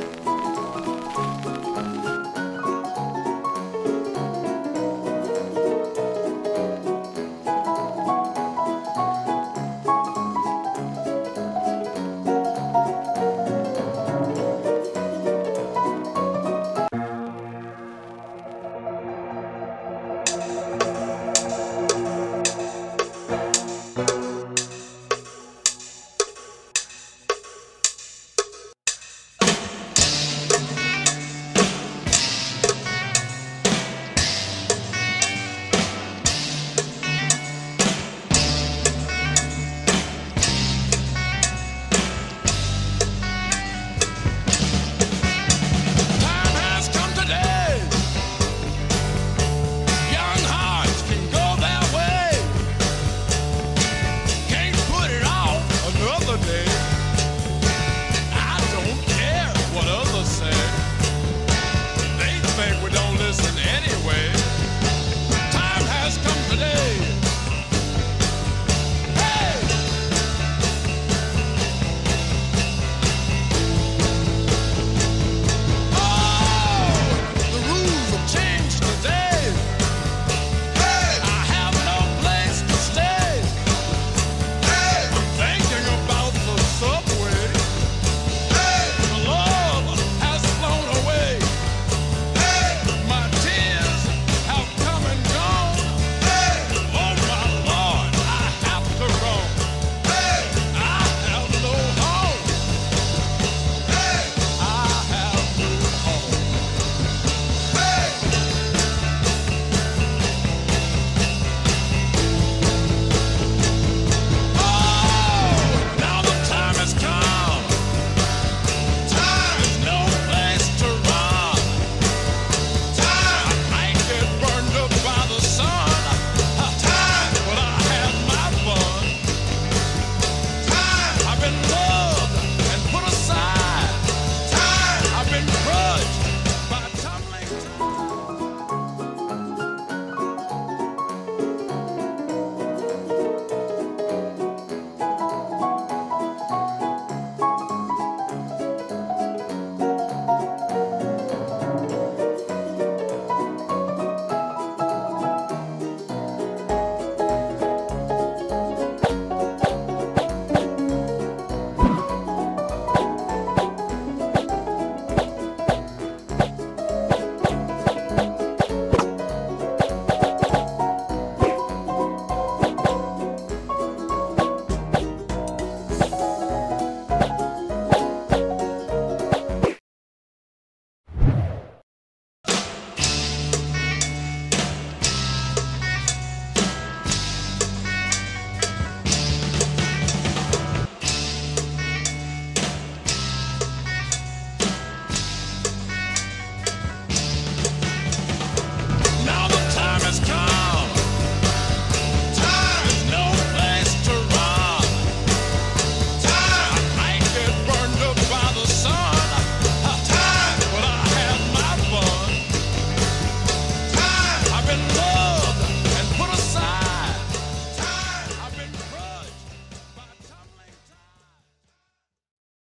Time